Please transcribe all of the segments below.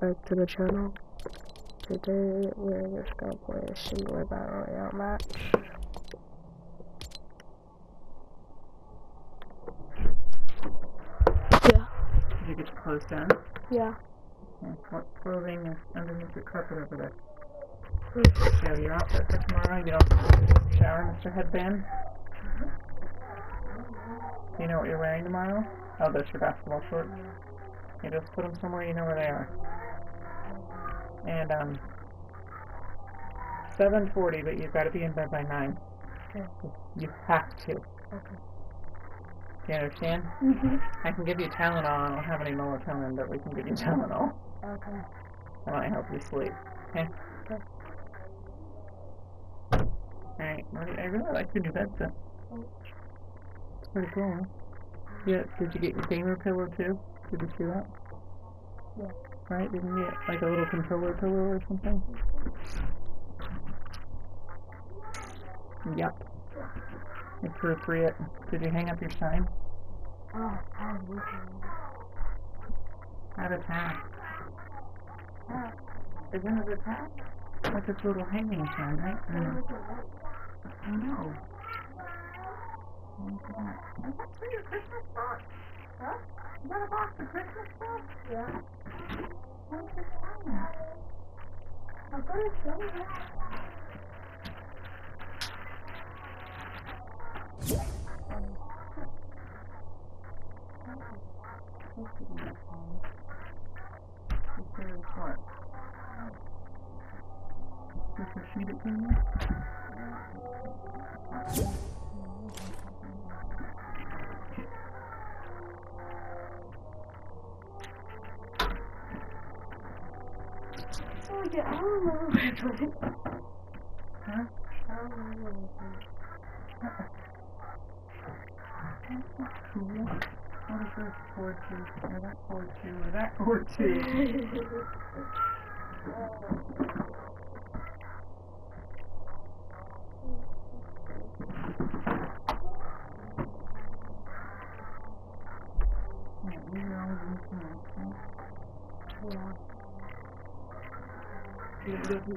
back to the channel. Today we're just gonna play a singular battle royale match. Yeah, Did you get your clothes done? yeah. Yeah. What clothing is underneath the carpet over there? Mm. Show your outfit for tomorrow. You don't shower, Mr. Headband. Do you know what you're wearing tomorrow? Oh, those your basketball shorts. You just put them somewhere you know where they are. And um, 7:40, but you've got to be in bed by nine. Okay. You have to. Okay. Do you understand? Mhm. I can give you Tylenol. I don't have any melatonin, but we can give you Tylenol. Okay. That might help you sleep. Okay. Okay. Alright, I really like your new bed set. It's pretty cool, huh? Yeah, did you get your gamer pillow too? Did you see that? Yeah. Right, didn't you get like a little controller pillow or something? Yep. Appropriate. Did you hang up your sign? Oh, I'm looking. Out of town. Ah, Isn't it a tag? Like this little hanging sign, right? Mm. I know. Look at that. Is that for your Christmas box? Huh? Is that a box of Christmas stuff? Yeah. Did you want to That's cool. What is this? 4 2. Or that Or 2. Well,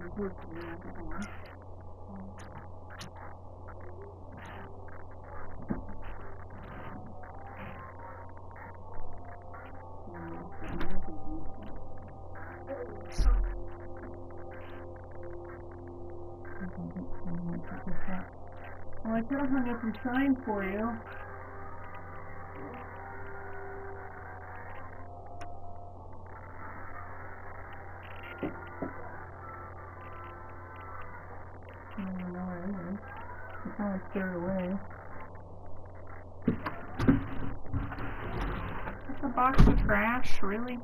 I have hung up your sign for you. I don't know where it is. It's probably scared away. It's a box of trash, really?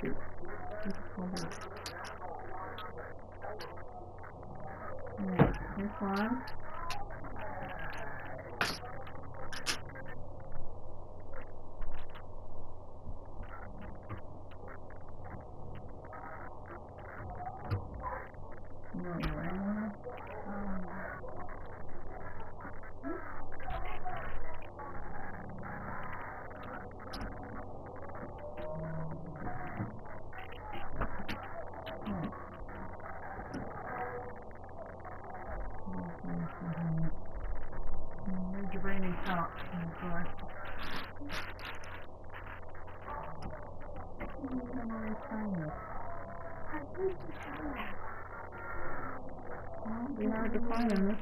Shoot. Hold on. Alright, here's one. You know what you're wearing on there? Alright. There's your raining socks on the floor. I where to find this. It'd be in this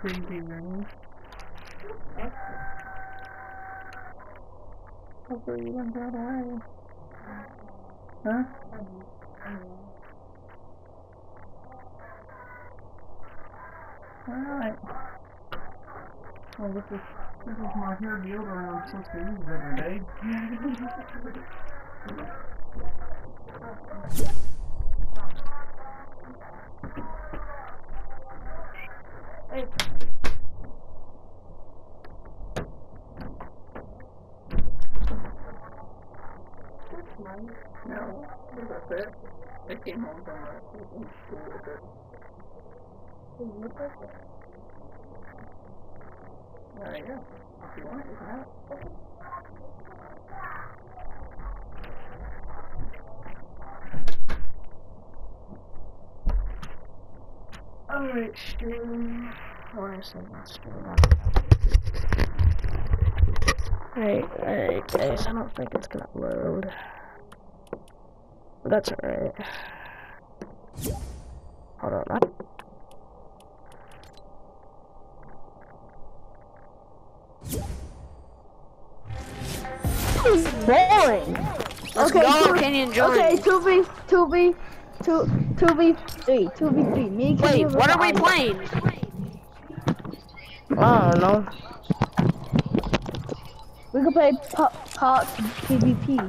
crazy room. Hopefully you don't get away. Huh? Alright. Well, this is, this is my hair deodorant I'm supposed to use every day. No, that's it. I came home from uh, from school with you go. If you want, you can have it. Alright, stream. Is it not? Alright, alright guys, I don't think it's gonna load. That's alright. Hold on. I- Boring. Let's Okay, go. two- Can you join? Okay, two v two v two two v three two v three. Me and Wait, what are we playing? I don't know. We could play pop pop PvP.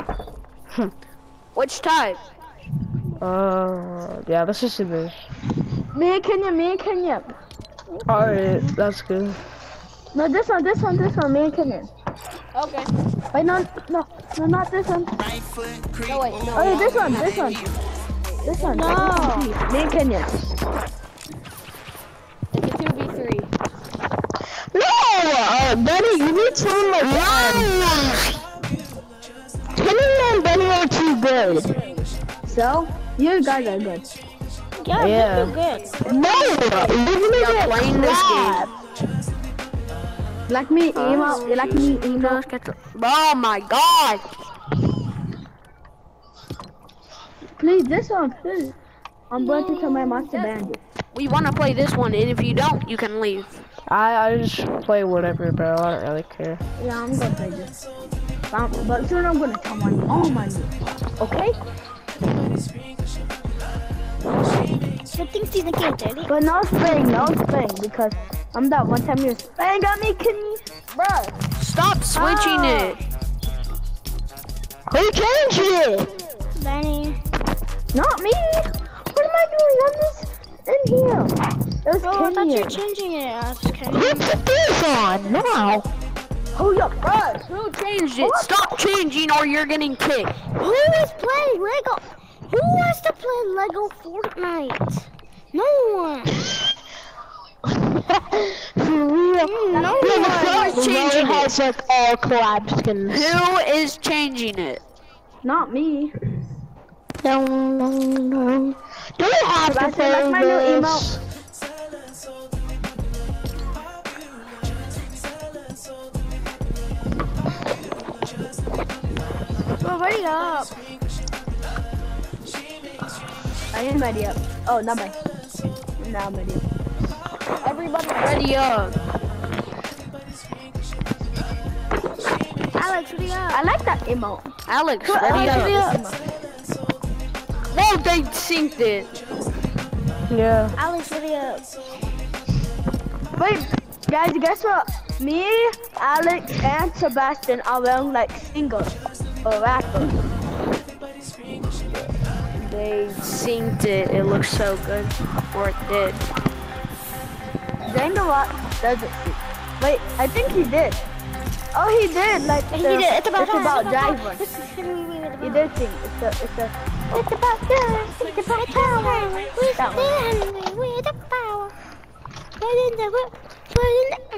Which type? Uh, yeah, this is super. Me and Kenyon, me and Kenyon. Alright, that's good. No, this one, this one, this one. Me and Kenyon. Okay. Wait, no, no, no, not this one. No, wait, no. Oh, yeah, this one, this one. This one. No. Me and Kenyon. It's a 2v3. No, uh, Benny, you need someone like that. Kenny and Benny are too good. So, you guys are good. Yeah, Yeah. good. No, you're You're gonna playing uh, get this slapped. Like me, emo, you like me, emo. Oh my god! Please, this one, please. I'm going to tell my mm, master band. We want to play this one, and if you don't, you can leave. I, I just play whatever, bro. I don't really care. Yeah, I'm gonna play this. But, but soon I'm gonna come on all my new. Okay? Good thing she's a kid, Daddy. But no spring, no spring, because I'm that one time you spang got me, Kenny. Bruh. Stop switching Ah. it. Who changed it? Benny. Not me. What am I doing? I'm just in here. It was Oh, I thought Kenny. you were changing it. I was kidding. Who put this on now? Oh, yeah, bruh. Who changed it? Stop changing, or you're getting kicked. Who is playing Lego? Who wants to play Lego Fortnite? No one. For real. No Yeah, the one. front Who's changing row it? has like all collab skins. Who is changing it? Not me. No, no, no. Do we have to Sebastian, play that's my new this? Bro, hurry up. I am ready up. Oh, not my. Now I'm ready up. Everybody ready up. Alex, hurry up. I like that emote. Alex, I ready that up. emote. Whoa, they synced it. Yeah. Alex, hurry up. Wait, guys, guess what? Me, Alex, and Sebastian are wearing like singles or rappers. They synced it. It looks so good. Or it did. Django what does it see? Wait, I think he did. Oh, he did. Like He the- did. It's about it's about about drivers. He did sing. It's a, it's a. It's about us. It's about power. We stand with the power. Put in the work.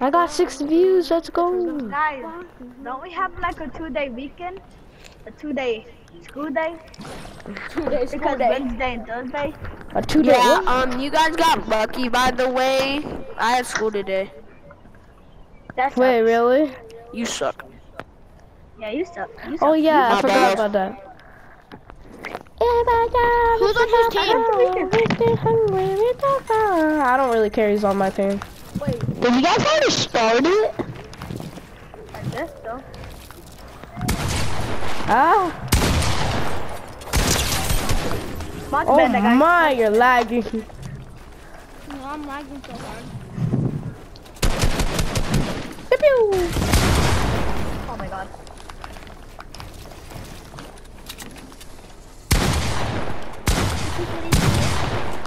I got six views, let's go! guys, don't we have like a two-day weekend? A two-day school day? Two day school Because Wednesday and Thursday. A two day Yeah, um, you guys got lucky, by the way. I had school today. That's Wait, really? You suck. Yeah, you suck. You suck. Oh yeah, I My forgot about that. Who's on whose team? I don't really care who's on my team. Did you guys already start it? I guess so. Ah. My Oh guy. my, you're lagging. No, I'm lagging so hard. Oh my god.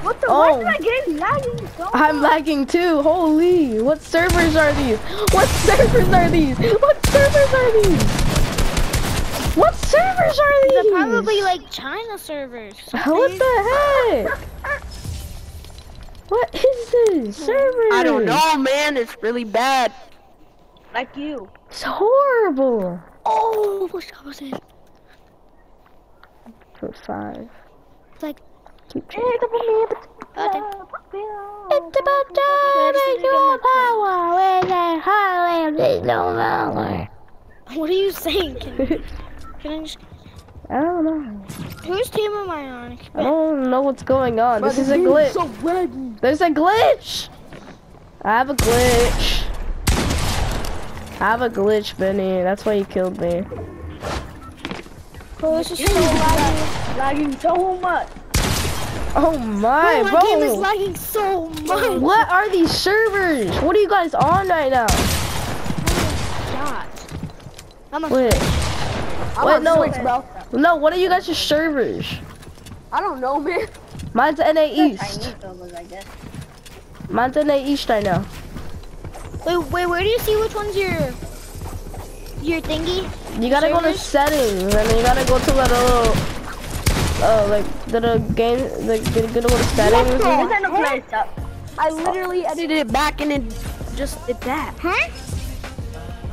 What the? Why Oh. is my game lagging so I'm lagging too. Holy, what servers are these? What servers are these? What servers are these? What servers are these? They're probably like China servers. What the heck? What is this? Hmm. server? I don't know, man. It's really bad. Like you. It's horrible. Oh, what shot was it? For five. It's like, Keep trying. It's about time that your power when that Highland no longer. What are you saying? Can, can I just, I don't know. whose team am I on? I don't know what's going on. This is a glitch. There's a glitch. I have a glitch. I have a glitch, Benny. That's why you killed me. Oh, this is so lagging. Lagging so much. Oh my, Oh, my game is lagging so much. What are these servers? What are you guys on right now? Oh God. I'm a Wait, I'm Wait, no. Switch, bro. no. What are you guys' servers? I don't know, man. Mine's NA East. Guess. Mine's NA East right now. Wait, wait, where do you see which one's your your thingy? You gotta go to settings, and then you gotta go to the little, uh, like the little game, like you gotta go to settings. This ain't no place up. I literally edited it back and it just did that. Huh?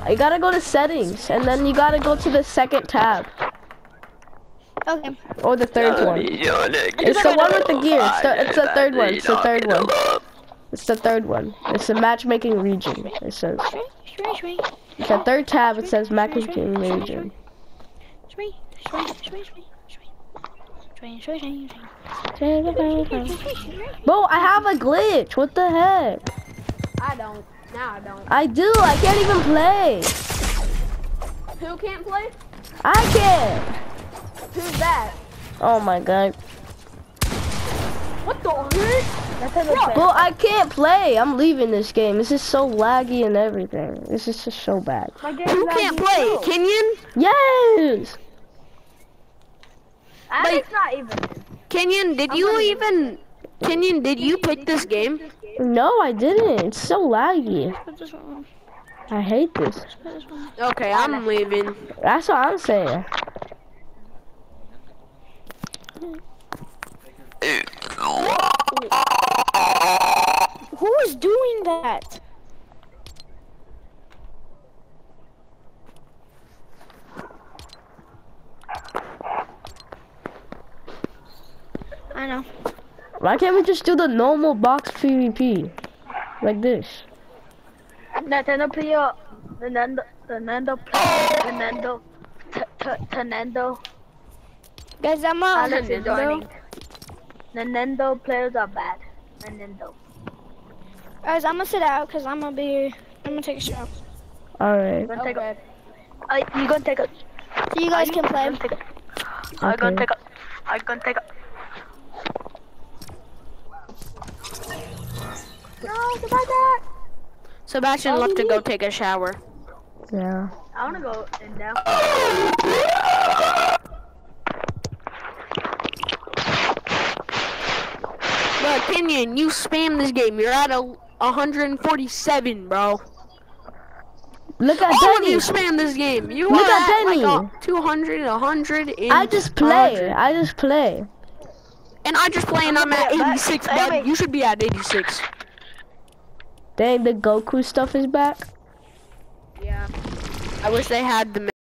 You gotta go to settings, and then you gotta go to the second tab Okay. or the third one. It's the one with the gear. It's the, it's the third one. It's the third one. It's the third one. It's the matchmaking region. It says. Shree, shree, shree, It's the third tab. It says matchmaking region. Train. Bro, I have a glitch. What the heck? I don't. Now I don't. I do. I can't even play. Who can't play? I can't. Who's that? Oh my god. What the heck? Bro, I can't play. I'm leaving this game. This is so laggy and everything. This is just so bad. Who can't play, Kenyon? Yes. Alex not even. Kenyon, did you even... Kenyon, did you pick this game? No, I didn't. It's so laggy. Put this one. I hate this. Put this one. Okay, I'm leaving. That's what I'm saying. Who is doing that? I know. Why can't we just do the normal box PvP? Like this. Nintendo player. Nintendo. Nintendo. Nintendo. T- t- Nintendo. Guys, I'm a Alex is joining. Nintendo players are bad. Nintendo. guys, I'm gonna sit out because I'm gonna be. I'm gonna take a shower. Alright. You gonna take a. Uh, you gonna take a. So you guys can play. I'm gonna take a. I'm gonna Okay. take a. I'm gonna take a. No, Sebastian! Sebastian left to go take a shower. Yeah. I wanna go in now. But Kenyon, you spam this game. You're at a 147, bro. Look at All of Benny. you spam this game. You Look are at at like a 200, 100, and I just play. 100. I just play. And I just play and I'm at 86, bud. You should be at 86. Dang, the Goku stuff is back. Yeah. I wish they had the